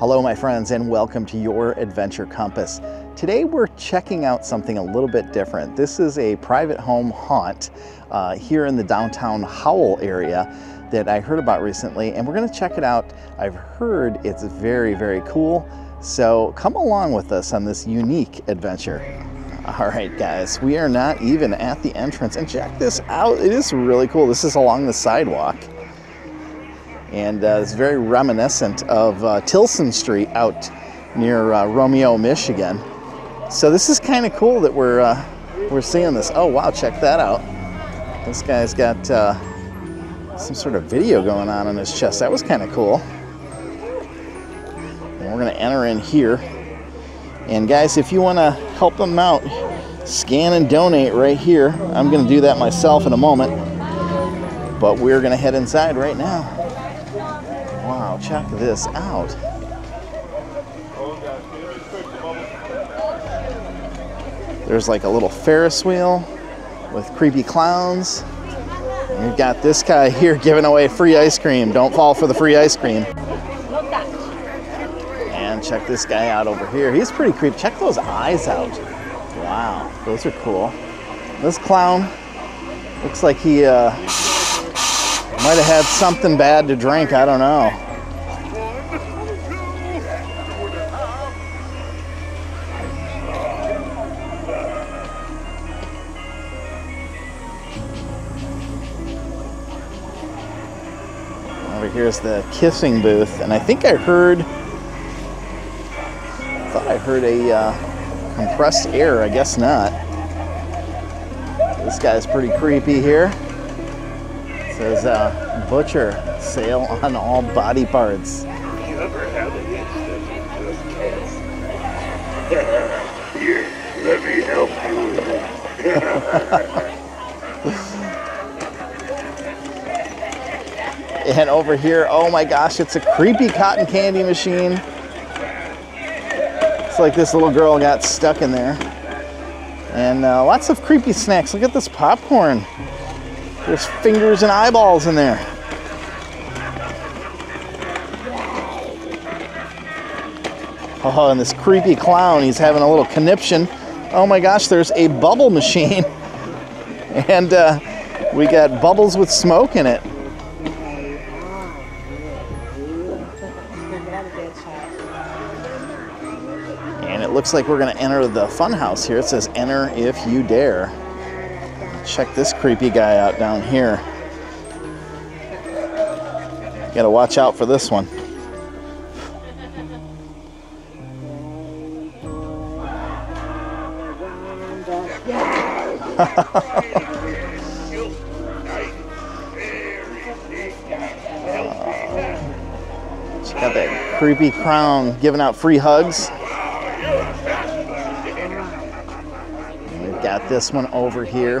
Hello, my friends, and welcome to your Adventure Compass. Today we're checking out something a little bit different. This is a private home haunt uh, here in the downtown Howell area that I heard about recently, and we're going to check it out. I've heard it's very, very cool. So come along with us on this unique adventure. All right, guys, we are not even at the entrance, and check this out. It is really cool. This is along the sidewalk and uh, it's very reminiscent of uh, Tillson Street out near uh, Romeo, Michigan. So this is kind of cool that we're uh, we're seeing this. Oh wow, check that out! This guy's got uh, some sort of video going on in his chest. That was kind of cool. And we're gonna enter in here. And guys, if you want to help them out, scan and donate right here. I'm gonna do that myself in a moment. But we're gonna head inside right now. Check this out. There's like a little Ferris wheel with creepy clowns. And we've got this guy here giving away free ice cream. Don't fall for the free ice cream. And check this guy out over here. He's pretty creepy. Check those eyes out. Wow, those are cool. This clown looks like he uh, might have had something bad to drink. I don't know. Over here's the kissing booth, and I think I heard, I thought I heard a uh, compressed air. I guess not. This guy's pretty creepy here. It says uh, butcher sale on all body parts. Here, let me help And over here, oh my gosh, it's a creepy cotton candy machine. It's like this little girl got stuck in there. And uh, lots of creepy snacks. Look at this popcorn. There's fingers and eyeballs in there. Oh, and this creepy clown, he's having a little conniption. Oh my gosh, there's a bubble machine. And uh, we got bubbles with smoke in it. Looks like we're gonna enter the fun house here. It says enter if you dare. Check this creepy guy out down here. Gotta watch out for this one. Check out that creepy clown giving out free hugs. And we've got this one over here.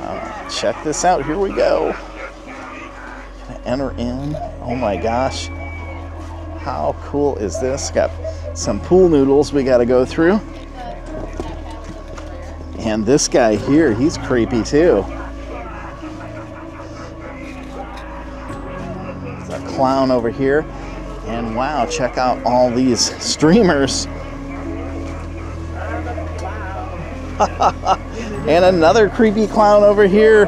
Uh, check this out. Here we go. Enter in. Oh my gosh. How cool is this? Got some pool noodles we got to go through. And this guy here, he's creepy too. There's a clown over here. And wow, check out all these streamers. and another creepy clown over here.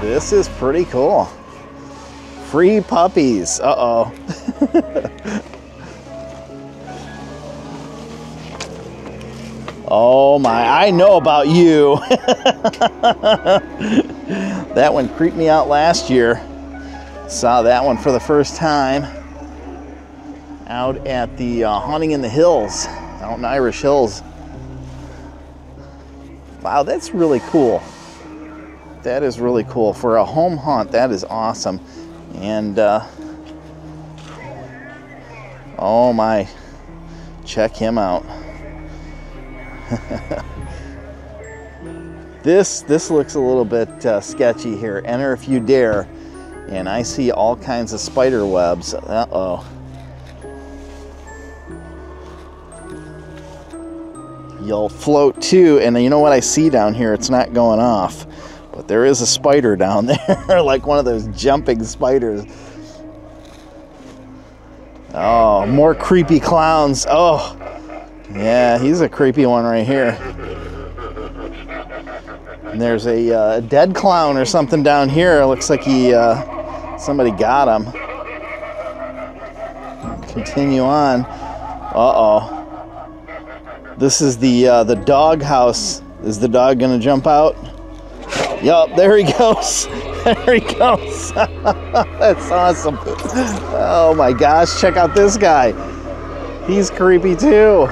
This is pretty cool. Free puppies. Uh oh. my, I know about you. that one creeped me out last year. Saw that one for the first time out at the uh, Haunting in the Hills, out in Irish Hills. Wow, that's really cool. That is really cool. For a home haunt, that is awesome. And, uh, oh my, check him out. this, this looks a little bit uh, sketchy here. Enter if you dare. And I see all kinds of spider webs. Uh-oh. you'll float too. And you know what I see down here? It's not going off, but there is a spider down there, like one of those jumping spiders. Oh, more creepy clowns. Oh, yeah, he's a creepy one right here. And there's a uh, dead clown or something down here. It looks like he uh, somebody got him. Continue on. Uh-oh. This is the uh, the dog house. Is the dog gonna jump out? Yup, there he goes. There he goes. That's awesome. Oh my gosh, check out this guy. He's creepy too.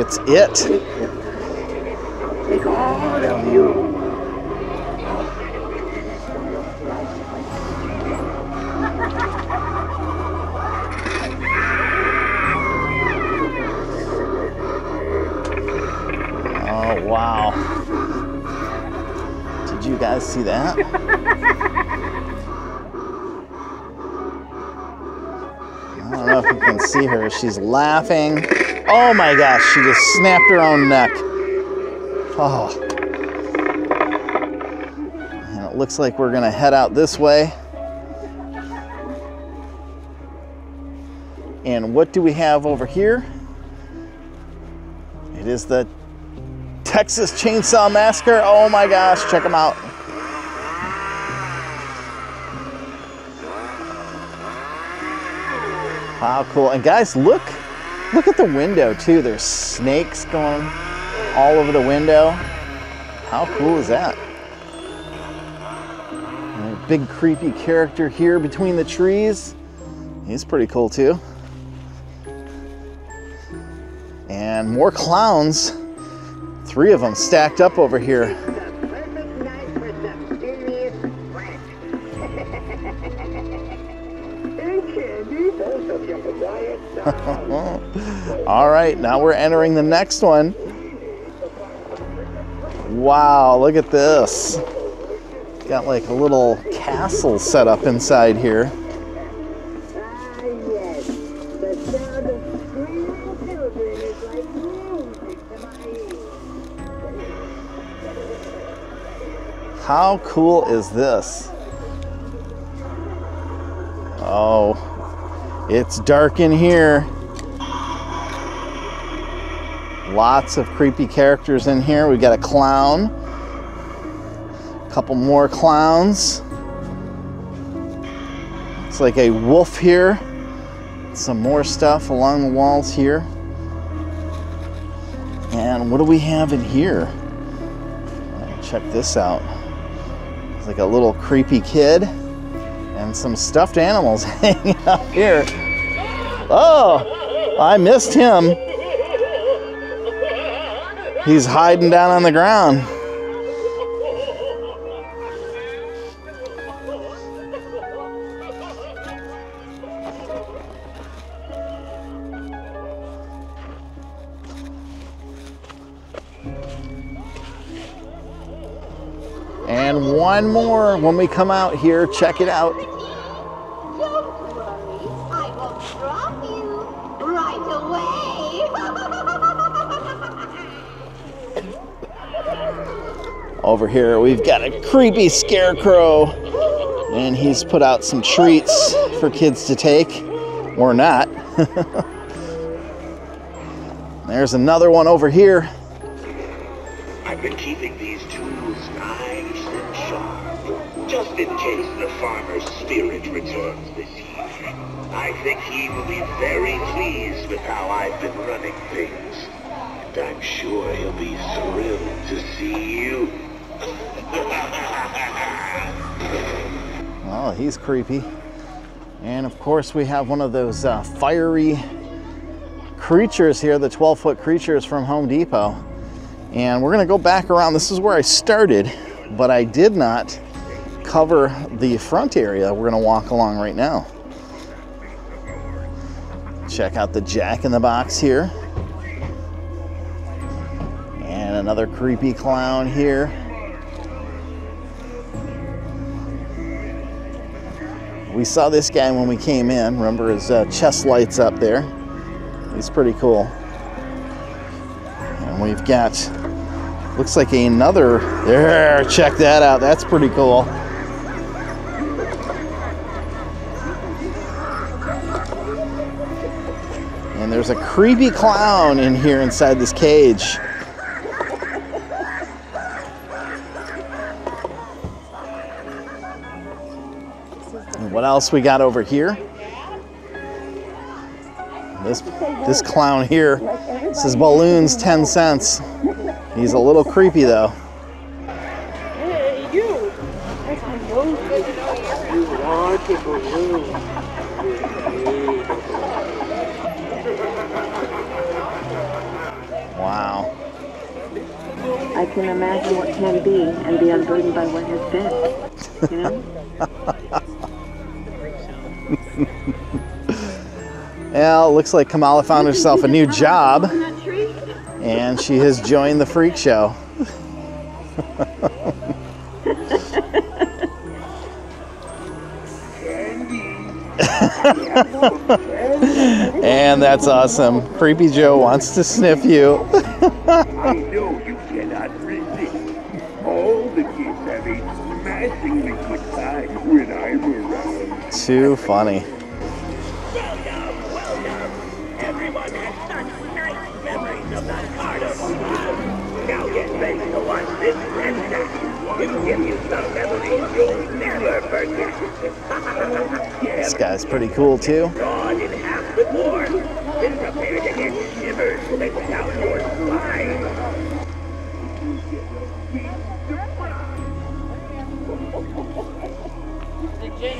It's it. Oh wow. Did you guys see that? I don't know if you can see her. She's laughing. Oh my gosh, she just snapped her own neck. Oh. And it looks like we're gonna head out this way. And what do we have over here? It is the Texas Chainsaw Massacre. Oh my gosh, check them out. How cool. And guys, look, look at the window too. There's snakes going all over the window. How cool is that? And a big creepy character here between the trees. He's pretty cool too. And more clowns. Three of them stacked up over here. All right, now we're entering the next one. Wow, look at this. Got like a little castle set up inside here. How cool is this? Oh, it's dark in here. Lots of creepy characters in here. We've got a clown, a couple more clowns. It's like a wolf here. Some more stuff along the walls here. And what do we have in here? Check this out. It's like a little creepy kid and some stuffed animals hanging out here. Oh, I missed him. He's hiding down on the ground. And one more when we come out here. Check it out. Over here, we've got a creepy scarecrow, and he's put out some treats for kids to take, or not. There's another one over here. I've been keeping these tools nice and sharp, just in case the farmer's spirit returns this evening. I think he will be very pleased with how I've been running things. And I'm sure he'll be thrilled to see you. Oh, he's creepy. And of course, we have one of those uh, fiery creatures here, the 12 foot creatures from Home Depot. And we're gonna go back around. This is where I started, but I did not cover the front area. We're gonna walk along right now. Check out the Jack in the Box here. And another creepy clown here. We saw this guy when we came in. Remember his uh, chest lights up there. He's pretty cool. And we've got, looks like another, there, check that out. That's pretty cool. And there's a creepy clown in here inside this cage. What else we got over here? This this clown here says balloons 10 cents. He's a little creepy though. Hey, you! That's my nose. You want a balloon. Wow. I can imagine what can be and be unburdened by what has been. You know? Well, it looks like Kamala found herself a new job and she has joined the freak show. and that's awesome. Creepy Joe wants to sniff you. never funny. This guy's pretty cool too.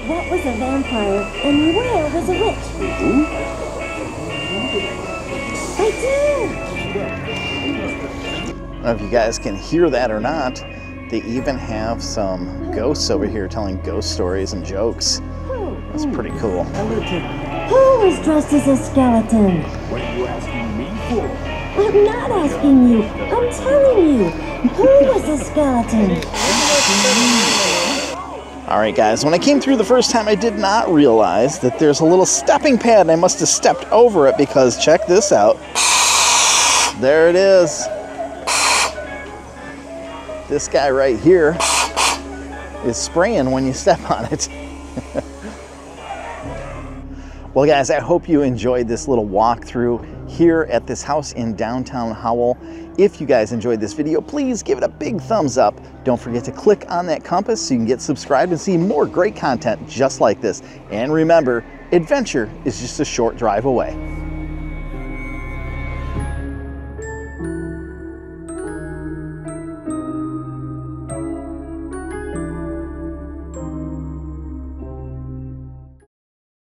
What was a vampire and where was a witch? I do! I don't know if you guys can hear that or not. They even have some ghosts over here telling ghost stories and jokes. That's pretty cool. Who was dressed as a skeleton? What are you asking me for? I'm not asking you. I'm telling you. Who was a skeleton? All right, guys, when I came through the first time, I did not realize that there's a little stepping pad, and I must have stepped over it because check this out. There it is. This guy right here is spraying when you step on it. well, guys, I hope you enjoyed this little walkthrough here at this house in downtown Howell. If you guys enjoyed this video, please give it a big thumbs up. Don't forget to click on that compass so you can get subscribed and see more great content just like this. And remember, adventure is just a short drive away.